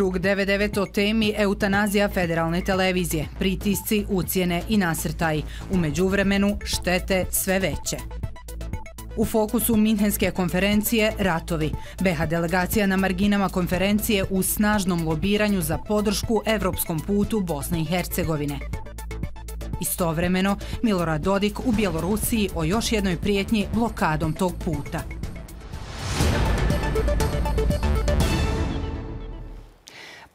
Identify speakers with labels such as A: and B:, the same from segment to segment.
A: Krug 99 o temi eutanazija federalne televizije, pritisci, ucijene i nasrtaj. U međuvremenu štete sve veće. U fokusu Minhenske konferencije ratovi. BH delegacija na marginama konferencije u snažnom lobiranju za podršku evropskom putu Bosne i Hercegovine. Istovremeno, Milorad Dodik u Bjelorusiji o još jednoj prijetnji blokadom tog puta.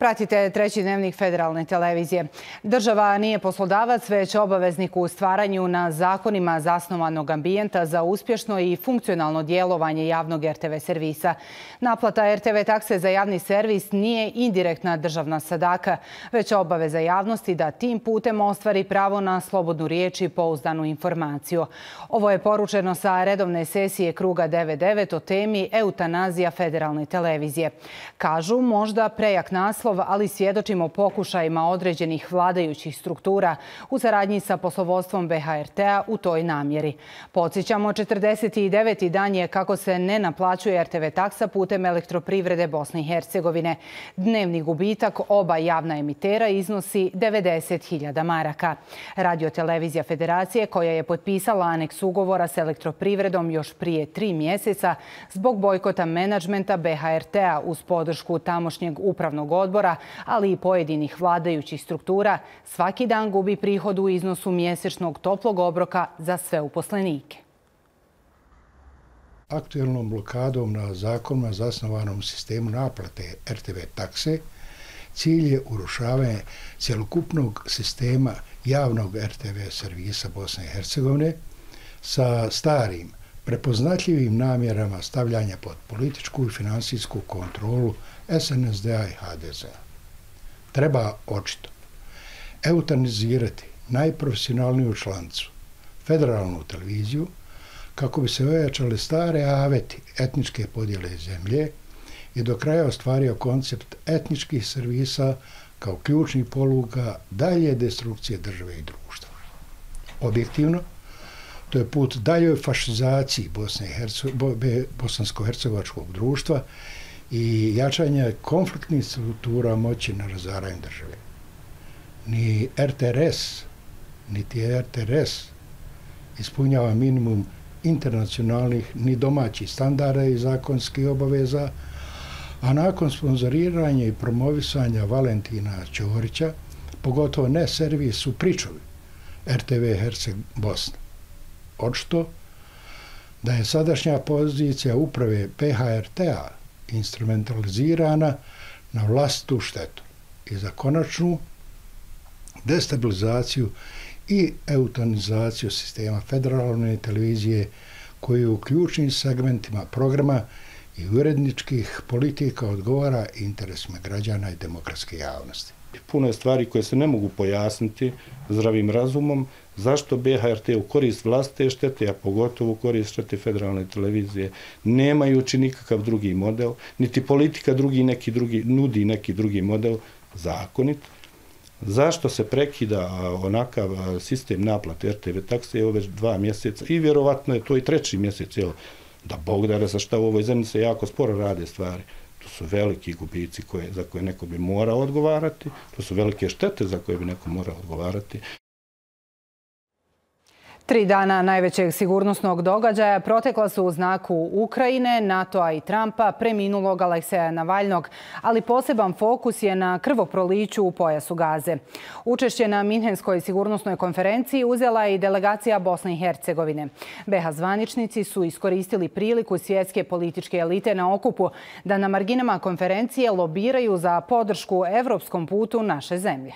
A: Pratite treći dnevnik federalne televizije. Država nije poslodavac, već obaveznik u stvaranju na zakonima zasnovanog ambijenta za uspješno i funkcionalno djelovanje javnog RTV servisa. Naplata RTV takse za javni servis nije indirektna državna sadaka, već obaveza javnosti da tim putem ostvari pravo na slobodnu riječ i pouzdanu informaciju. Ovo je poručeno sa redovne sesije Kruga 99 o temi eutanazija federalne televizije. Kažu možda prejak naslov ali svjedočimo pokušajima određenih vladajućih struktura u saradnji sa poslovodstvom BHRT-a u toj namjeri. Podsjećamo, 49. dan je kako se ne naplaćuje RTV taksa putem elektroprivrede Bosne i Hercegovine. Dnevni gubitak oba javna emitera iznosi 90.000 maraka. Radio-televizija Federacije, koja je potpisala aneks ugovora s elektroprivredom još prije tri mjeseca zbog bojkota menadžmenta BHRT-a uz podršku tamošnjeg upravnog odbora, ali i pojedinih vladajućih struktura, svaki dan gubi prihod u iznosu mjesečnog toplog obroka za sve uposlenike.
B: Aktuelnom blokadom na zakonima zasnovanom sistemu naplate RTV takse cilj je urušavanje cjelokupnog sistema javnog RTV servisa Bosne i Hercegovine sa starim, prepoznatljivim namjerama stavljanja pod političku i finansijsku kontrolu SNSD-a i HDZ-a. Treba očito eutanizirati najprofesionalniju člancu, federalnu televiziju, kako bi se ojačale stare aveti etničke podjele zemlje i do kraja ostvario koncept etničkih servisa kao ključni poluga dalje destrukcije države i društva. Objektivno, to je put daljoj fašizaciji Bosne i Herco, bosansko-hercegovačkog društva i jačanje konfliktnih struktura moći na razaranje države. Ni RTRS, niti RTRS ispunjava minimum internacionalnih ni domaćih standarda i zakonskih obaveza, a nakon sponzoriranja i promovisanja Valentina Ćorića, pogotovo ne servis u pričovi RTV Herceg Bosna. Očito da je sadašnja pozicija uprave PHRT-a instrumentalizirana na vlastu štetu i za konačnu destabilizaciju i eutanizaciju sistema federalne televizije koji u ključnim segmentima programa i uredničkih politika odgovara interesima građana i demokratske javnosti.
C: Puno je stvari koje se ne mogu pojasniti zdravim razumom, zašto BHRT u korist vlastite štete, a pogotovo u korist štete federalne televizije, nemajući nikakav drugi model, niti politika drugi neki drugi, nudi neki drugi model zakonit, zašto se prekida onakav sistem naplate RTV takse evo već dva mjeseca i vjerovatno je to i treći mjesec, jel, da Bog da sa šta u ovoj zemlji se jako sporo rade stvari. To su veliki gubici koje, za koje neko bi morao odgovarati, to su velike štete za koje bi neko morao odgovarati.
A: Tri dana najvećeg sigurnosnog događaja protekla su u znaku Ukrajine, NATO-a i Trumpa, preminulog Alekseja Navalnog, ali poseban fokus je na krvoproliću u pojasu Gaze. Učešće na Minhenskoj sigurnosnoj konferenciji uzela je i delegacija Bosne i Hercegovine. BH zvaničnici su iskoristili priliku svjetske političke elite na okupu da na marginama konferencije lobiraju za podršku evropskom putu naše zemlje.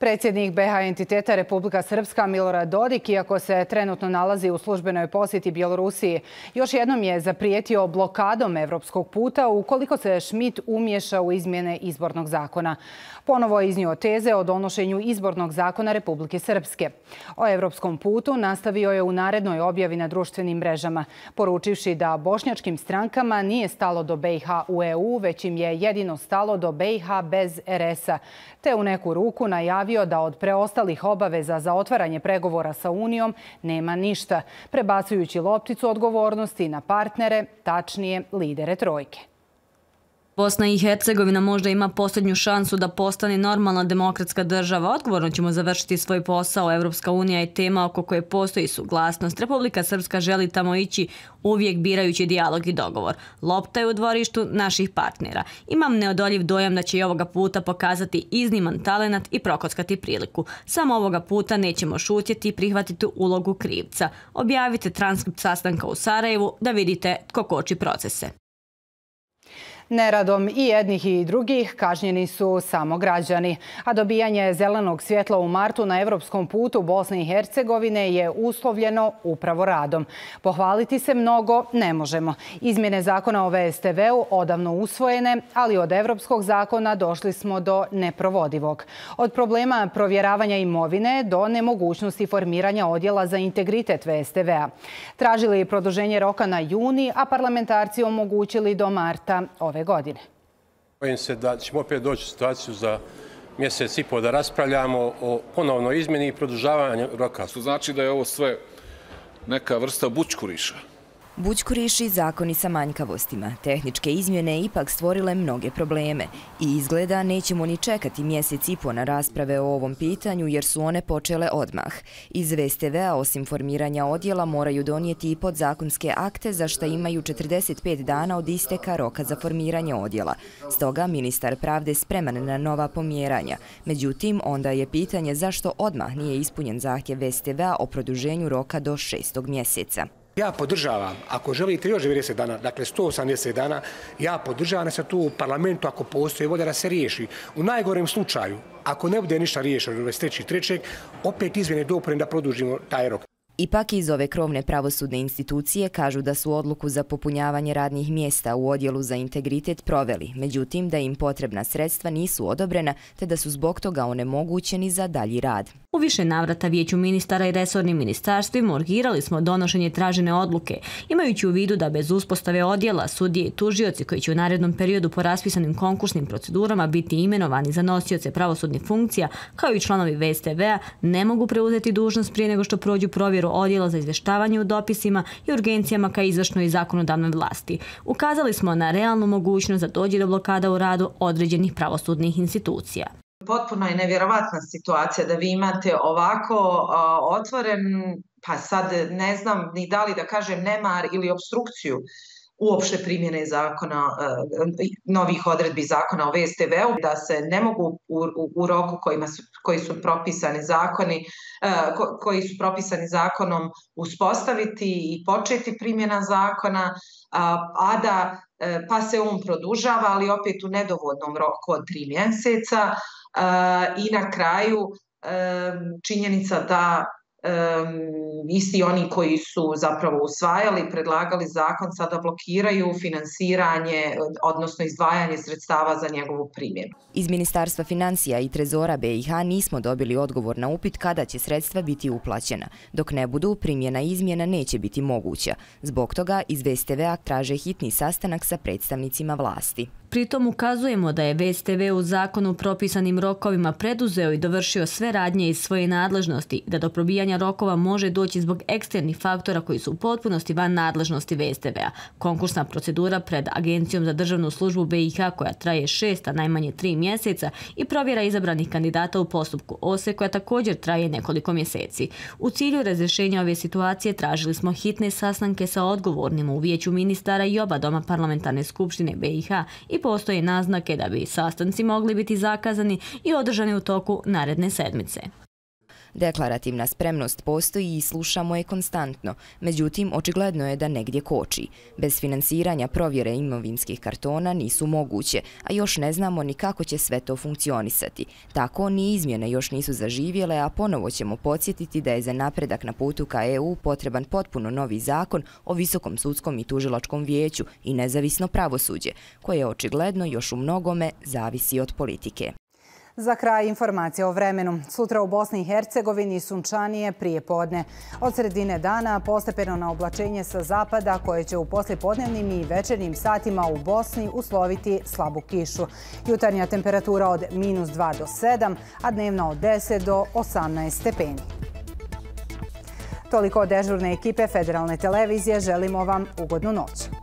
A: Predsjednik BH entiteta Republika Srpska Milorad Dodik, iako se trenutno nalazi u službenoj posjeti Bjelorusiji, još jednom je zaprijetio blokadom evropskog puta ukoliko se Schmidt umješa u izmjene izbornog zakona. Ponovo je iznio teze o donošenju izbornog zakona Republike Srpske. O evropskom putu nastavio je u narednoj objavi na društvenim mrežama, poručivši da bošnjačkim strankama nije stalo do BiH u EU, već im je jedino stalo do BiH bez RS-a, te u neku ruku najavio da od preostalih obaveza za otvaranje pregovora sa Unijom nema ništa, prebacujući lopticu odgovornosti na partnere, tačnije lidere trojke.
D: Bosna i Hercegovina možda ima posljednju šansu da postane normalna demokratska država. Odgovorno ćemo završiti svoj posao. Evropska unija je tema oko koje postoji suglasnost. Republika Srpska želi tamo ići uvijek birajući dijalog i dogovor. Lopta je u dvorištu naših partnera. Imam neodoljiv dojam da će i ovoga puta pokazati izniman talenat i prokockati priliku. Samo ovoga puta nećemo šutjeti i prihvatiti ulogu krivca. Objavite transkript sastanka u Sarajevu da vidite tko koči procese.
A: Neradom i jednih i drugih kažnjeni su samo građani, a dobijanje zelenog svjetla u martu na evropskom putu Bosne i Hercegovine je uslovljeno upravo radom. Pohvaliti se mnogo ne možemo. Izmjene zakona o VSTV-u odavno usvojene, ali od evropskog zakona došli smo do neprovodivog. Od problema provjeravanja imovine do nemogućnosti formiranja odjela za integritet VSTV-a. Tražili je produženje roka na juni, a parlamentarci omogućili do marta ove ove godine.
E: Bojim se da ćemo opet doći u situaciju za mjesec i po da raspravljamo o ponovnoj izmjeni i produžavanju roka.
F: Što znači da je ovo sve neka vrsta bučkuriša?
G: Bućkuriši zakoni sa manjkavostima. Tehničke izmjene ipak stvorile mnoge probleme i izgleda nećemo ni čekati mjesec i po na rasprave o ovom pitanju jer su one počele odmah. Iz VSTV-a osim formiranja odjela moraju donijeti i podzakonske akte za što imaju 45 dana od isteka roka za formiranje odjela. Stoga ministar pravde spreman na nova pomjeranja. Međutim, onda je pitanje zašto odmah nije ispunjen zahtjev VSTV-a o produženju roka do šestog mjeseca.
H: Ja podržavam, ako želite još 90 dana, dakle 180 dana, ja podržavam da se tu u parlamentu, ako postoje volja da se riješi. U najgorem slučaju, ako ne bude ništa riješeno u 23. opet izmjene dopore da produžimo taj rok.
G: Ipak iz ove krovne pravosudne institucije kažu da su odluku za popunjavanje radnih mjesta u odjelu za integritet proveli, međutim da im potrebna sredstva nisu odobrena te da su zbog toga onemogućeni za dalji rad.
D: U više navrata vijeću ministara i resornim ministarstvima urgirali smo donošenje tražene odluke, imajući u vidu da bez uspostave odjela sudije i tužioci koji će u narednom periodu po raspisanim konkursnim procedurama biti imenovani za nosioce pravosudnih funkcija, kao i članovi VSTV-a, ne mogu preuzeti dužnost prije nego što prođu provjeru odjela za izveštavanje u dopisima i urgencijama ka izvršnoj i zakonodavnoj vlasti. Ukazali smo na realnu mogućnost da dođe do blokada u radu određenih pravosudnih institucija.
I: Potpuno je nevjerovatna situacija da vi imate ovako otvoren, pa sad ne znam ni da li da kažem nemar ili obstrukciju uopšte primjene zakona, eh, novih odredbi zakona o VSTV-u, da se ne mogu u, u, u roku kojima su, koji su propisani zakoni, eh, koji su propisani zakonom uspostaviti i početi primjena zakona, a da eh, pa se on produžava, ali opet u nedovodnom roku od tri mjeseca, i na kraju činjenica da um, isti oni koji su zapravo usvajali, predlagali zakon, sada blokiraju finansiranje, odnosno izdvajanje sredstava za njegovu primjenu.
G: Iz Ministarstva financija i Trezora BiH nismo dobili odgovor na upit kada će sredstva biti uplaćena. Dok ne budu, primjena izmjena neće biti moguća. Zbog toga iz VSTV-a traže hitni sastanak sa predstavnicima vlasti.
D: Pritom ukazujemo da je VSTV u zakonu propisanim rokovima preduzeo i dovršio sve radnje iz svoje nadležnosti, da do probijanja rokova može doći zbog eksternih faktora koji su u potpunosti van nadležnosti VSTV-a. Konkursna procedura pred Agencijom za državnu službu BiH koja traje šest, a najmanje tri mjeseca i provjera izabranih kandidata u postupku OSE koja također traje nekoliko mjeseci. U cilju razrešenja ove situacije tražili smo hitne sastanke sa odgovornim u vijeću ministara i oba doma parlamentarne skupštine BiH i postoje naznake da bi sastanci mogli biti zakazani i održani u toku naredne sedmice.
G: Deklarativna spremnost postoji i slušamo je konstantno, međutim, očigledno je da negdje koči. Bez finansiranja provjere imovinskih kartona nisu moguće, a još ne znamo ni kako će sve to funkcionisati. Tako ni izmjene još nisu zaživjele, a ponovo ćemo podsjetiti da je za napredak na putu ka EU potreban potpuno novi zakon o Visokom sudskom i tužilačkom vijeću i nezavisno pravosuđe, koje očigledno još u mnogome zavisi od politike.
A: Za kraj informacija o vremenu. Sutra u Bosni i Hercegovini sunčanije prije podne. Od sredine dana postepeno na oblačenje sa zapada koje će u poslijepodnevnim i večernim satima u Bosni usloviti slabu kišu. Jutarnja temperatura od minus 2 do 7, a dnevna od 10 do 18 stepeni. Toliko od dežurne ekipe Federalne televizije. Želimo vam ugodnu noć.